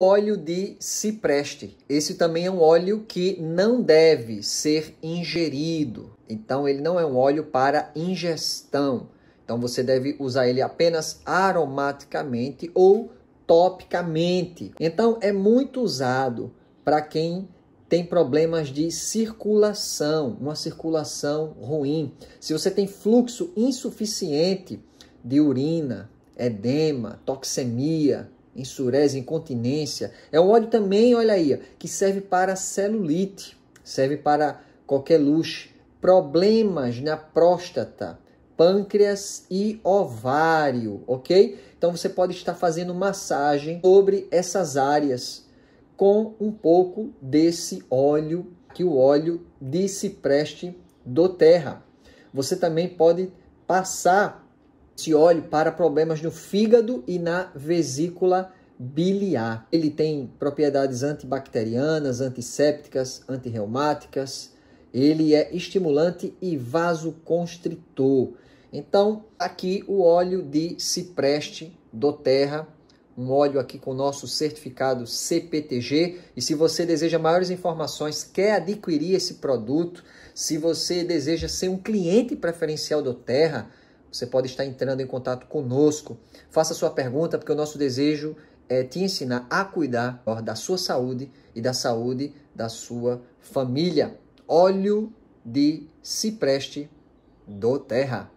óleo de cipreste. Esse também é um óleo que não deve ser ingerido. Então, ele não é um óleo para ingestão. Então, você deve usar ele apenas aromaticamente ou topicamente. Então, é muito usado para quem tem problemas de circulação, uma circulação ruim. Se você tem fluxo insuficiente de urina, edema, toxemia, insurese, incontinência. É um óleo também, olha aí, que serve para celulite, serve para qualquer luxo, problemas na próstata, pâncreas e ovário, ok? Então você pode estar fazendo massagem sobre essas áreas com um pouco desse óleo, que o óleo de cipreste do terra. Você também pode passar esse óleo para problemas no fígado e na vesícula biliar. Ele tem propriedades antibacterianas, antissépticas, antirreumáticas. Ele é estimulante e vasoconstritor. Então, aqui o óleo de cipreste do terra, um óleo aqui com nosso certificado CPTG. E se você deseja maiores informações, quer adquirir esse produto, se você deseja ser um cliente preferencial do Terra, você pode estar entrando em contato conosco. Faça sua pergunta, porque o nosso desejo é te ensinar a cuidar da sua saúde e da saúde da sua família. Óleo de cipreste do terra.